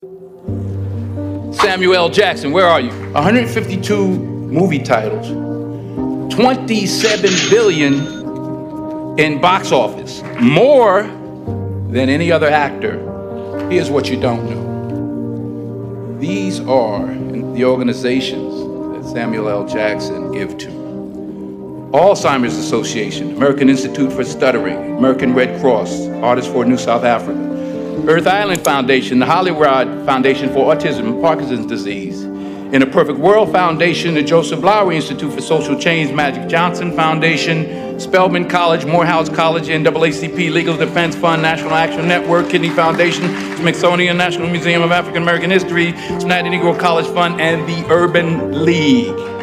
Samuel L. Jackson, where are you? 152 movie titles, 27 billion in box office, more than any other actor. Here's what you don't know. These are the organizations that Samuel L. Jackson give to. Alzheimer's Association, American Institute for Stuttering, American Red Cross, Artists for New South Africa, Earth Island Foundation, the Hollywood Foundation for Autism and Parkinson's Disease, in a Perfect World Foundation, the Joseph Lowery Institute for Social Change, Magic Johnson Foundation, Spelman College, Morehouse College, NAACP Legal Defense Fund, National Action Network, Kidney Foundation, Smithsonian National Museum of African American History, Cincinnati Negro College Fund, and the Urban League.